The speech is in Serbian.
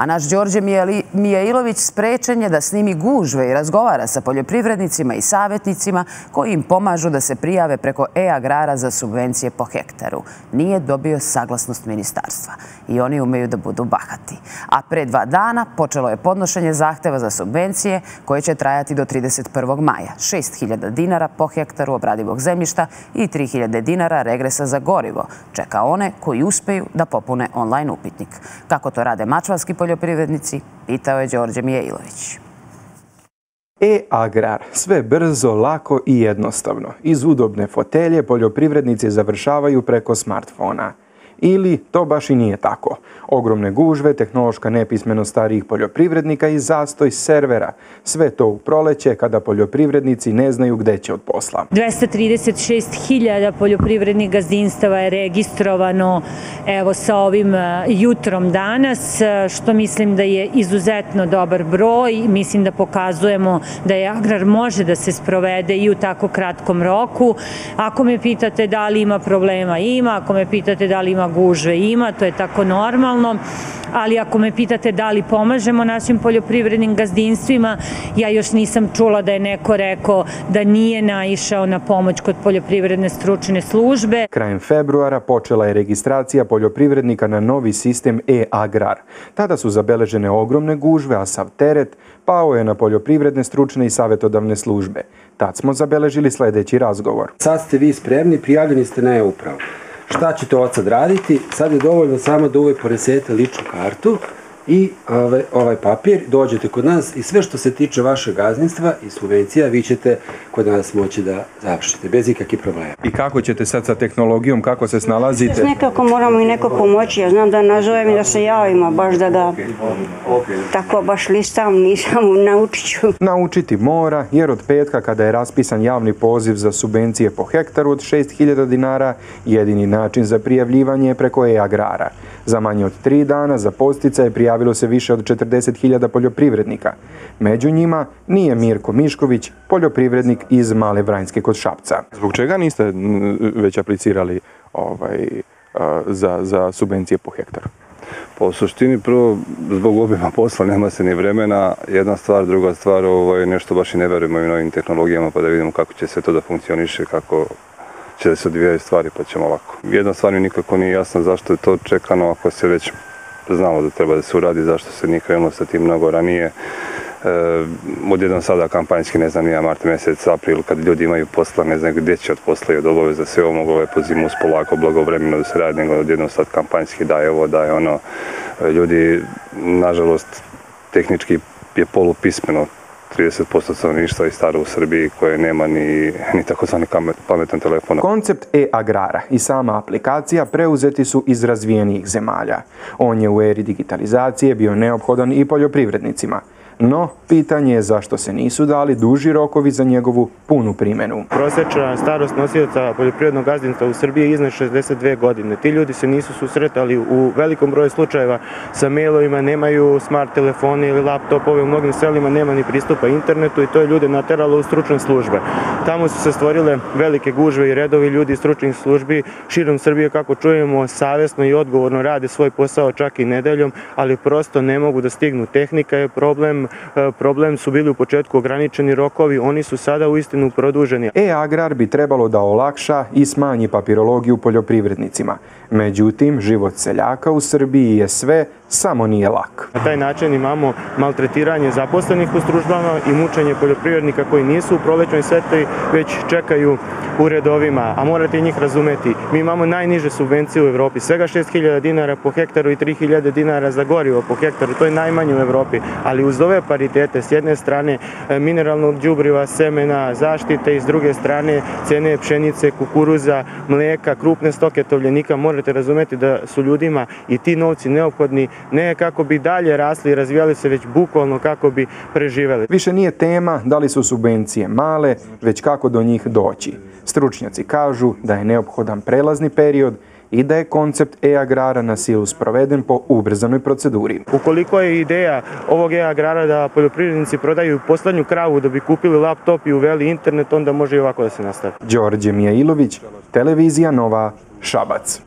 A naš Đorđe Mijailović sprečen je da snimi gužve i razgovara sa poljoprivrednicima i savjetnicima koji im pomažu da se prijave preko e-agrara za subvencije po hektaru. Nije dobio saglasnost ministarstva i oni umeju da budu bahati. A pre dva dana počelo je podnošenje zahteva za subvencije koje će trajati do 31. maja. 6000 dinara po hektaru obradivog zemljišta i 3000 dinara regresa za gorivo. Čeka one koji uspeju da popune online upitnik. Kako to rade mačvanski poljoprivrednici, pitao je Đorđe Mijailović. E-agrar. Sve brzo, lako i jednostavno. Iz udobne fotelje poljoprivrednici završavaju preko smartfona. Ili to baš i nije tako. Ogromne gužve, tehnološka nepismenost starijih poljoprivrednika i zastoj servera. Sve to u proleće kada poljoprivrednici ne znaju gde će od posla. 236.000 poljoprivrednih gazdinstava je registrovano evo sa ovim e, jutrom danas, e, što mislim da je izuzetno dobar broj. Mislim da pokazujemo da je agrar može da se sprovede i u tako kratkom roku. Ako me pitate da li ima problema, ima. Ako me pitate da li ima gužve ima, to je tako normalno, ali ako me pitate da li pomažemo našim poljoprivrednim gazdinstvima, ja još nisam čula da je neko rekao da nije naišao na pomoć kod poljoprivredne stručne službe. Krajem februara počela je registracija poljoprivrednika na novi sistem e-agrar. Tada su zabeležene ogromne gužve, a sav teret pao je na poljoprivredne stručne i savjetodavne službe. Tad smo zabeležili sledeći razgovor. Sad ste vi spremni, prijavljeni ste na e-upravu šta ćete od sad raditi, sad je dovoljno samo da uvek ponesete ličnu kartu i ovaj, ovaj papir, dođete kod nas i sve što se tiče vašeg gazdinstva i subvencija, vi ćete kod nas moći da završite, bez ikakvih problema. I kako ćete sad sa tehnologijom, kako se snalazite? Nekako moramo i neko pomoći, ja znam da nazovem i da se javimo, baš da ga tako baš listam, nisam naučit ću. Naučiti mora, jer od petka kada je raspisan javni poziv za subvencije po hektaru od 6000 dinara, jedini način za prijavljivanje je preko e-agrara. Za manje od tri dana za postica je prijavilo se više od 40.000 poljoprivrednika. Među njima nije Mirko Mišković, poljoprivrednik iz Male Vranjske kod Šapca. Zbog čega niste već aplicirali ovaj, za, za subvencije po hektaru? Pa u suštini prvo zbog obima posla nema se ni vremena, jedna stvar, druga stvar, ovaj, nešto baš i ne verujemo i novim tehnologijama pa da vidimo kako će sve to da funkcioniše, kako će da se odvijaju stvari pa ćemo ovako. Jedna stvar mi nikako nije jasna zašto je to čekano ako se već znalo da treba da se uradi, zašto se nije krenulo sa tim mnogo ranije. E, odjednom sada kampanjski, ne znam, ja mart mesec, april, kad ljudi imaju posla, ne znam gdje će od posla i od obaveza, sve ovo mogu lepo zimu polako, blagovremeno da se radi, nego odjednom sad kampanjski daje ovo, daje ono. Ljudi, nažalost, tehnički je polupismeno 30% stanovništva i staro u Srbiji koje nema ni, ni takozvani pametan telefon. Koncept e-agrara i sama aplikacija preuzeti su iz razvijenijih zemalja. On je u eri digitalizacije bio neophodan i poljoprivrednicima. No, pitanje je zašto se nisu dali duži rokovi za njegovu punu primjenu. Prosječna starost nosioca poljoprivrednog gazdinstva u Srbiji je iznad 62 godine. Ti ljudi se nisu susretali u velikom broju slučajeva sa mailovima, nemaju smart telefone ili laptopove, u mnogim selima nema ni pristupa internetu i to je ljude nateralo u stručne službe. Tamo su se stvorile velike gužve i redovi ljudi stručnih službi širom Srbije, kako čujemo, savjesno i odgovorno rade svoj posao čak i nedeljom, ali prosto ne mogu da stignu. Tehnika je problem, problem su bili u početku ograničeni rokovi, oni su sada u istinu produženi. E-agrar bi trebalo da olakša i smanji papirologiju poljoprivrednicima. Međutim, život seljaka u Srbiji je sve, samo nije lak. Na taj način imamo maltretiranje zaposlenih u stružbama i mučenje poljoprivrednika koji nisu u prolećnoj setvi, već čekaju u redovima, a morate njih razumeti. Mi imamo najniže subvencije u Evropi, svega 6000 dinara po hektaru i 3000 dinara za gorivo po hektaru, to je najmanje u Evropi, ali uz ove paritete, s jedne strane e, mineralnog đubriva, semena, zaštite i s druge strane cene pšenice, kukuruza, mleka, krupne stoke tovljenika, morate razumeti da su ljudima i ti novci neophodni ne kako bi dalje rasli i razvijali se, već bukvalno kako bi preživeli. Više nije tema da li su subvencije male, već kako do njih doći. Stručnjaci kažu da je neophodan prelazni period i da je koncept e-agrara na silu sproveden po ubrzanoj proceduri. Ukoliko je ideja ovog e-agrara da poljoprivrednici prodaju poslednju kravu da bi kupili laptop i uveli internet, onda može i ovako da se nastavi. Đorđe Mijailović, Televizija Nova, Šabac.